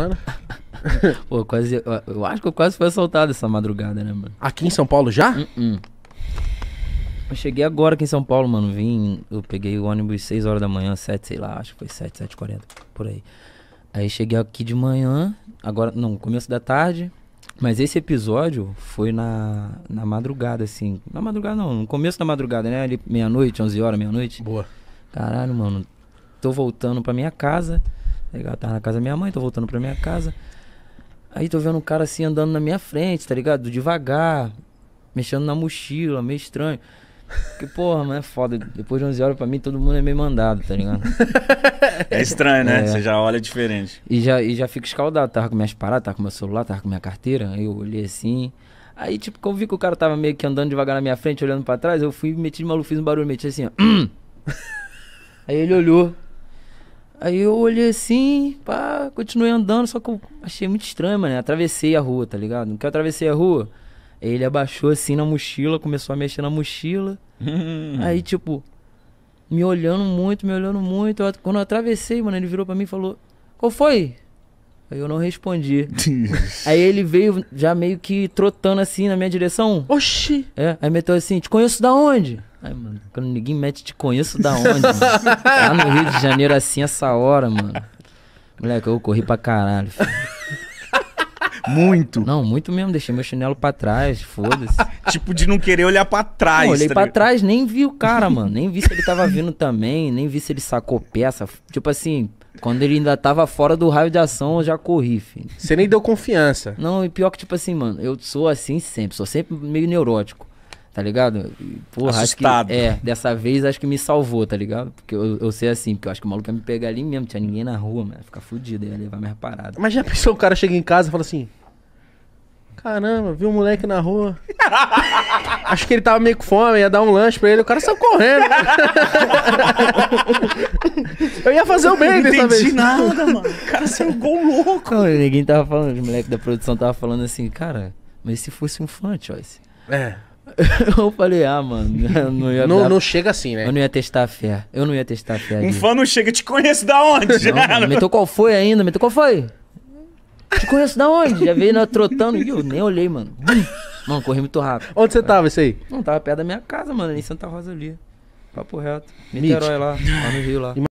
falando? Pô, quase. eu- Eu acho que eu quase fui assaltado essa madrugada, né, mano? Aqui em São Paulo já? Hum. Eu cheguei agora aqui em São Paulo, mano. Vim. Eu peguei o ônibus 6 horas da manhã, 7, sei lá, acho que foi 7, 7 40 por aí. Aí cheguei aqui de manhã, agora, não, começo da tarde. Mas esse episódio foi na, na madrugada, assim. Na madrugada não, no começo da madrugada, né? Ali meia-noite, 11 horas, meia-noite. Boa. Caralho, mano. Tô voltando pra minha casa. Tá ligado? Tava na casa da minha mãe, tô voltando pra minha casa. Aí tô vendo um cara assim andando na minha frente, tá ligado? Devagar. Mexendo na mochila, meio estranho. Porque, porra, mano, é foda. Depois de 11 horas pra mim, todo mundo é meio mandado, tá ligado? É estranho, né? É. Você já olha diferente. E já, e já fico escaldado. Tava com minhas paradas, tava com meu celular, tava com minha carteira. Aí eu olhei assim. Aí, tipo, quando eu vi que o cara tava meio que andando devagar na minha frente, olhando pra trás, eu fui meti de maluco, fiz um barulho, meti assim, ó. Aí ele olhou. Aí eu olhei assim, pá, continuei andando, só que eu achei muito estranho, mano. Atravessei a rua, tá ligado? No que eu atravessei a rua, ele abaixou assim na mochila, começou a mexer na mochila. Aí, tipo, me olhando muito, me olhando muito. Eu- quando eu atravessei, mano, ele virou pra mim e falou: Qual foi? Aí eu não respondi. Aí ele veio já meio que trotando assim na minha direção. Oxi! É, aí meteu assim: Te conheço da onde? Aí, mano, quando ninguém mete te conheço da onde, mano? Lá no Rio de Janeiro assim, essa hora, mano. Moleque, eu corri pra caralho. filho. Muito. Não, muito mesmo, deixei meu chinelo pra trás, foda-se. Tipo de não querer olhar pra trás. Não, olhei tá pra ligado? trás, nem vi o cara, mano. Nem vi se ele tava vindo também, nem vi se ele sacou peça. Tipo assim, quando ele ainda tava fora do raio de ação, eu já corri, filho. Você nem deu confiança. Não, e pior que, tipo assim, mano, eu sou assim sempre, sou sempre meio neurótico, tá ligado? Porra, Assustado. acho que. É, dessa vez acho que me salvou, tá ligado? Porque eu, eu sei assim, porque eu acho que o maluco ia me pegar ali mesmo, tinha ninguém na rua, mano. ia Ficar fudido, ia levar minhas paradas. Mas já pensou o cara chega em casa e fala assim: Caramba, vi um moleque na rua. Acho que ele tava meio com fome, ia dar um lanche pra ele. O cara saiu correndo. Eu ia fazer o bem Não dessa entendi vez. nada, mano. O cara saiu gol louco. Não, ninguém tava falando, os moleques da produção tava falando assim, cara, mas e se fosse um fã, Choice? É. Eu falei, ah, mano, não ia Não, dar- não chega assim, né? Eu não ia testar a fé. Eu não ia testar a fé. Um ali. fã não chega, te conheço da onde? Não, mano, meteu qual foi ainda? Meteu qual foi? Te conheço da onde? Já veio na trotando e eu nem olhei, mano. Bum! Mano, corri muito rápido. Onde você tava isso aí? Não, tava perto da minha casa, mano, em Santa Rosa ali. Papo reto. Niterói lá, lá no Rio lá.